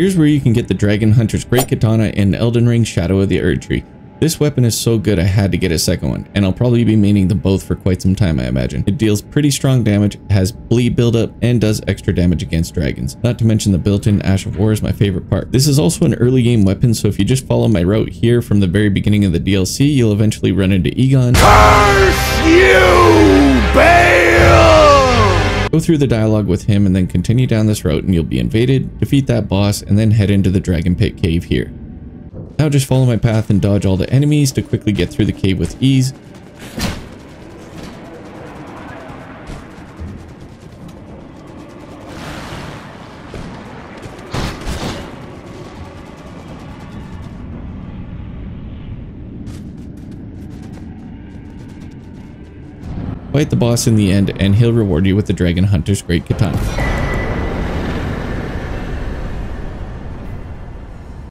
Here's where you can get the Dragon Hunter's Great Katana in Elden Ring Shadow of the Erdtree. This weapon is so good I had to get a second one, and I'll probably be maining them both for quite some time I imagine. It deals pretty strong damage, has bleed buildup, and does extra damage against dragons. Not to mention the built-in Ash of War is my favorite part. This is also an early game weapon, so if you just follow my route here from the very beginning of the DLC, you'll eventually run into Igon. Curse you! Go through the dialogue with him and then continue down this route and you'll be invaded, defeat that boss, and then head into the Dragon Pit Cave here. Now just follow my path and dodge all the enemies to quickly get through the cave with ease. Fight the boss in the end and he'll reward you with the Dragon Hunter's Great Katana.